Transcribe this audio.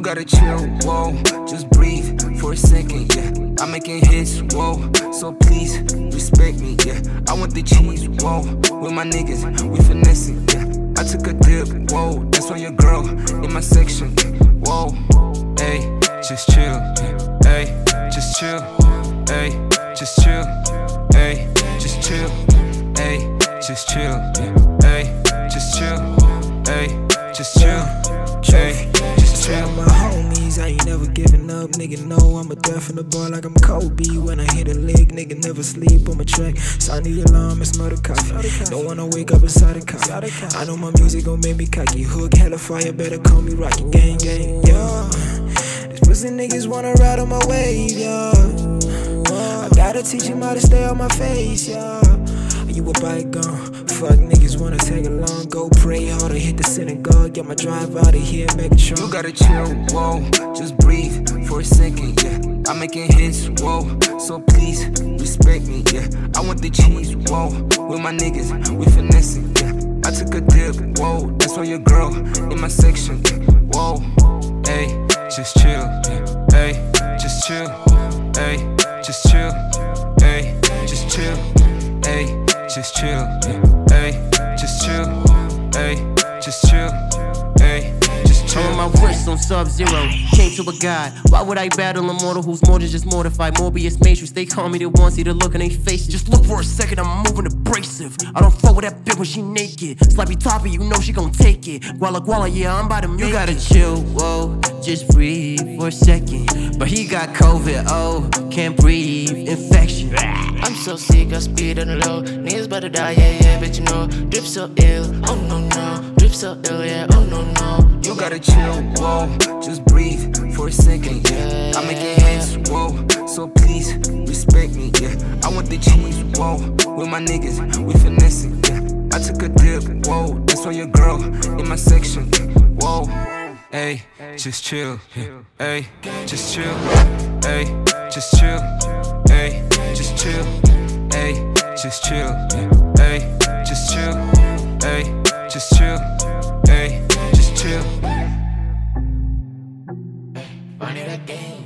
gotta chill, whoa, just breathe for a second, yeah. I'm making hits, whoa, so please respect me, yeah. I want the cheese, whoa, with my niggas, we finessing, yeah. I took a dip, whoa, that's on your girl in my section, whoa, hey, just chill, hey, just chill, hey, just chill, hey, just chill, hey, just chill, hey, up. Nigga, know I'm a death in the bar like I'm Kobe. When I hit a lick, nigga, never sleep on my track. Sign the alarm smell the coffee. Don't wanna wake up inside the coffee. I know my music gon' make me cocky. Hook, hella fire, better call me Rocky Gang Gang, yeah. These pussy niggas wanna ride on my wave, yeah. I gotta teach him how to stay on my face, yeah. You a bygone. Fuck niggas wanna tag along. Go pray harder, hit the synagogue. Get my drive out of here, make it You gotta chill, whoa, just breathe for a second, yeah. I'm making hits, whoa, so please respect me, yeah. I want the cheese, whoa, with my niggas, we finessing, yeah. I took a dip, whoa, that's on your girl in my section, yeah. whoa, hey, just chill, yeah. hey, just chill, hey, just chill, hey, just chill, hey, just chill, yeah. hey, just chill, hey, just chill, hey, just chill. On my wrist on sub zero, came to a god. Why would I battle a mortal who's more than just mortified? Morbius Matrix, they call me the one, see the look in their face. Just look for a second, I'm moving abrasive. I don't fuck with that bitch when she naked. Slappy toppy, you know she gon' take it. Guala guala, yeah, I'm about to make You gotta chill, whoa, just breathe for a second. But he got COVID, oh, can't breathe, infection. I'm so sick, I speed on the low. Niggas about to die, yeah, yeah, bitch, you know. Drip so ill, oh no, no. Drip so ill, yeah, oh no, no. You gotta chill, whoa, just breathe for a second, yeah. I'm making hits, whoa, so please respect me, yeah. I want the cheese, whoa, with my niggas, we finessing, yeah. I took a dip, whoa, that's on your girl in my section, whoa. Hey, just chill, hey, just chill, hey, just chill, hey, just chill, hey, just chill, hey, just chill, hey, just chill, hey, just chill. Run it again.